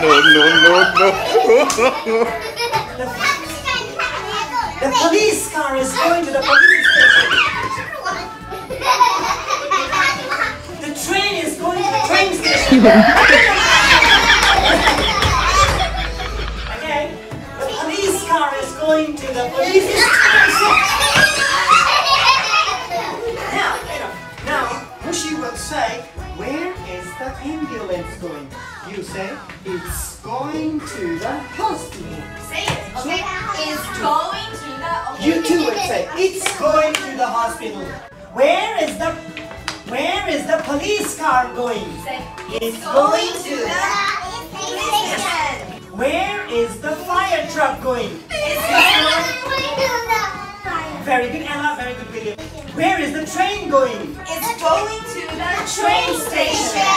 no, no, no, no. The police car is going to the police station. The train is going to the train station. Okay. The police car is going to the police station. Ambulance going? You say, it's going to the hospital. Say it, okay? Is going to the. Okay. You too would say, it's going to the hospital. Where is the, where is the police car going? Say, It's going going to to, the police station. where is the fire truck going? It's going. to the fire. Very good, Ella, very good, William. Where is the train going? It's going to the train station.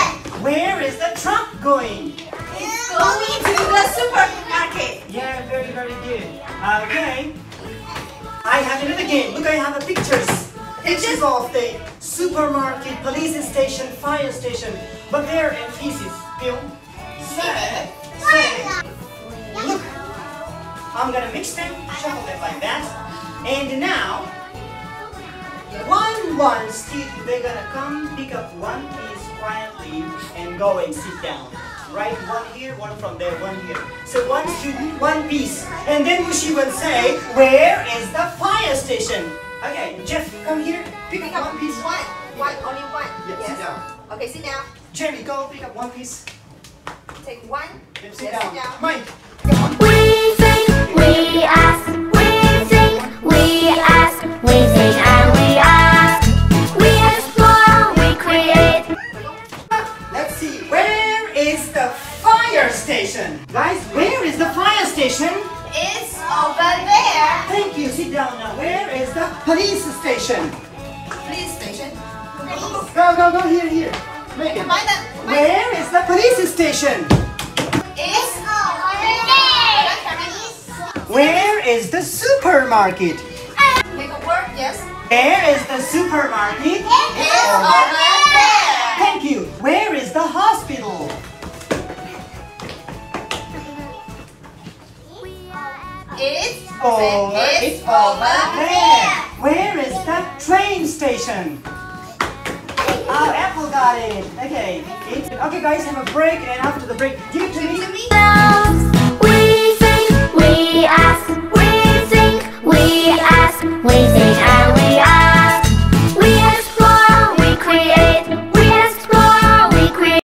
Where is the truck going? It's going to the supermarket. Yeah, very, very good. Okay. I have another game. Look, I have a pictures. Pictures of the supermarket, police station, fire station. But they're in pieces. Bill. Say, say. Look. I'm gonna mix them, shuffle them like that. And now, one stick, they're gonna come pick up one piece quietly and go and sit down. Right, one here, one from there, one here. So one student, one piece. And then Muxi will say, where is the fire station? Okay, Jeff, come here, pick Pick up one piece. one. One, only one. Yeah, sit down. Okay, sit down. Jerry, go pick up one piece. Take one. Then sit Yes, down. sit down. Mike, station? Guys, where is the fire station? It's over there. Thank you. Sit down now. Where is the police station? Police station. Go, go, go. Here, here. Megan. Combine them. Where is the police station? It's over there. Where is the supermarket? Make a word, yes. Where is the supermarket? It's over there. Oh, it's Over. It's over there. Where is the train station? Oh, Apple got it. Okay. It's, okay, guys, have a break, and after the break, give it to me.